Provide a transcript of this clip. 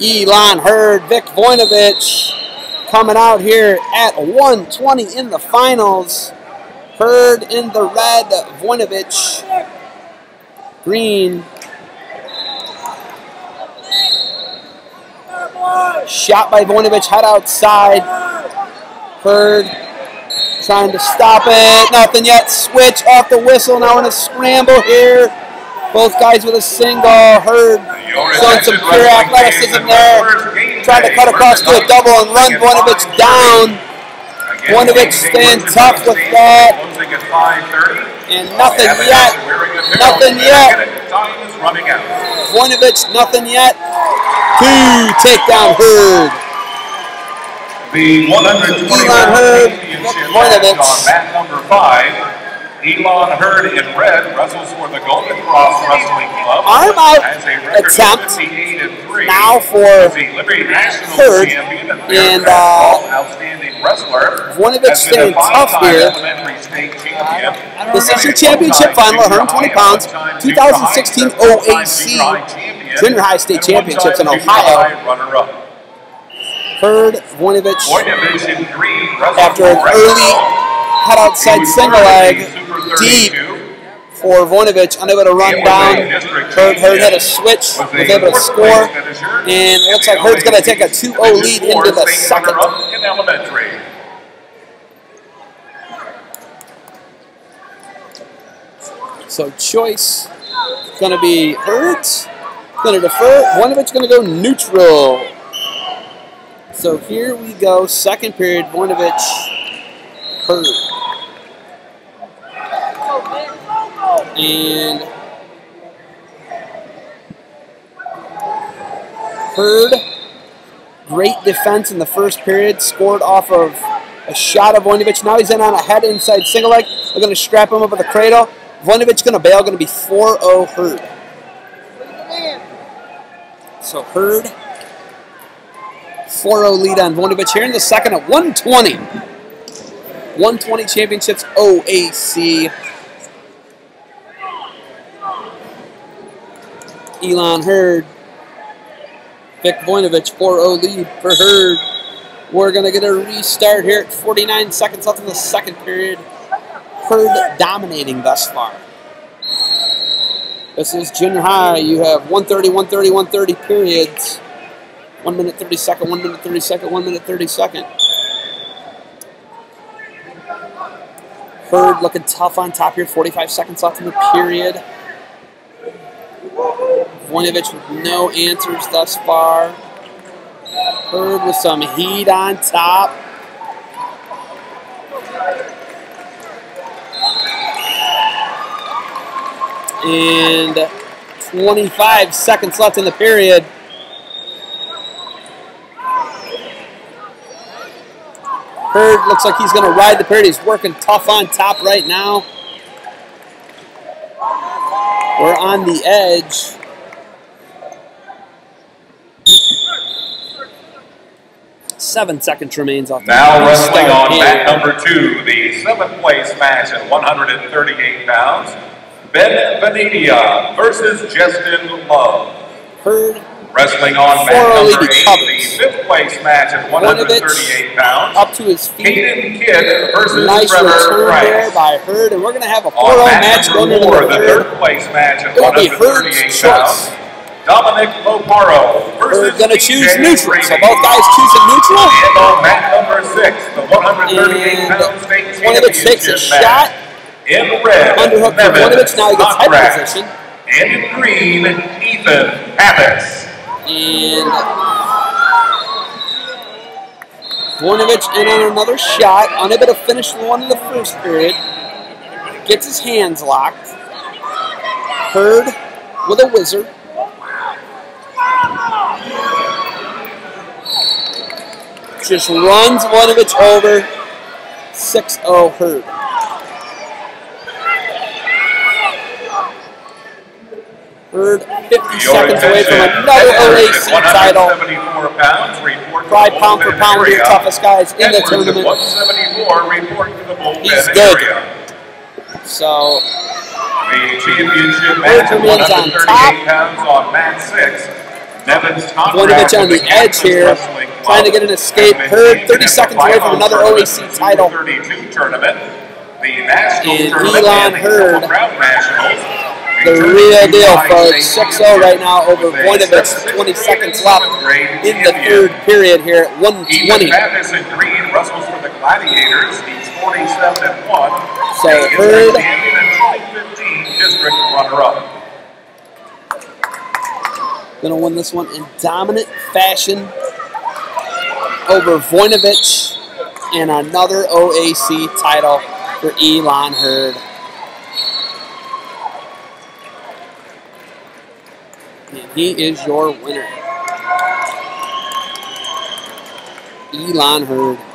Elan Heard, Vic Voinovich coming out here at 120 in the finals. Heard in the red, Voinovich green. Shot by Voinovich, head outside. Heard trying to stop it. Nothing yet. Switch off the whistle. Now in a scramble here. Both guys with a single. Heard showing some pure athleticism there. Trying to cut across to a double and run Voinovich down. Voinovich staying tough with that. And nothing yet. Nothing yet. Voinovich, nothing yet. Two takedown Heard. The 120 Elan Heard, Voinovich. on mat number five. Elan Heard in red wrestles for the Golden Cross Wrestling Club. Arm out of attempt 58 and three. now for Is the National Heard. and, uh, Festival outstanding wrestler. Voinovich Has been staying tough here. elementary state champion. This is your championship final, 120 pounds, 2016 OAC Junior High State Championships in Ohio. Heard, Voinovich, Voinovich in green after an early head outside single leg, deep 32. for Voinovich, unable to run down. Heard, Heard had a switch, was able to score, and it looks like Heard's going to take a 2-0 lead into the second. So choice is going to be Heard's, going to defer, Voinovich going to go neutral. So here we go, second period, Voinovich, Heard. And Heard, great defense in the first period, scored off of a shot of Voinovich. Now he's in on a head inside single leg. They're going to strap him up with a cradle. Voinovich going to bail, going to be 4-0 Heard. So Heard, 4-0 lead on Voinovich here in the second at 120. 120 championships OAC. Elan Heard. Vic Voinovich, 4-0 lead for Heard. We're going to get a restart here at 49 seconds left in the second period. Heard dominating thus far. This is junior high. You have 130, 130, 130 periods. 1 minute 30 second, 1 minute 30 second, 1 minute 30 second. Heard looking tough on top here. 45 seconds left in the period. Voinovich with no answers thus far. Heard with some heat on top. And 25 seconds left in the period. Heard looks like he's going to ride the period. He's working tough on top right now. We're on the edge. Seven seconds remains off the Now wrestling on here. mat number two, the seventh place match at 138 pounds. Ben Venedian versus Justin Love. Heard Wrestling on mat Formerly number the eight, the fifth place match at 138 pounds. up to his feet. Kidd versus Nice Trevor Price. by Heard, and we're going to have a 4-0 On match mat going number into the the third. place match at It'll be Heard's 138 choice. pounds. Dominic Loparo versus We're going to choose neutral. So both guys choosing neutral. And on mat number six, the 138 And pound state Voinovich takes a shot. In red, Underhook for Nevin Voinovich. Now he gets head position. And in green, Ethan Pappas. And in on another shot, unable to finish one in the first period. Gets his hands locked. Heard with a whizzer. Just runs Voinovich over. 6-0 Heard. Heard 50 Your seconds away from another OAC title. 174 pounds, report to Try the pound for pound area. toughest guys in the tournament. 174, report to the bullpen He's good. So The championship match at remains on 138 top. pounds on mat six. Voinovich on the edge here, trying to get an escape. Heard 30 seconds away from another OAC title. 32 tournament. The national And tournament Elan and the Heard. The real deal, folks. 6-0 right now over Voinovich. 20 seconds left in the third period here at Ethan 120. Green wrestles for the Gladiators. He's 47 and 1. So, Heard- the champion and 2015 district runner-up. Gonna win this one in dominant fashion over Voinovich and another OAC title for Elan Heard. He is your winner. Elan Heard.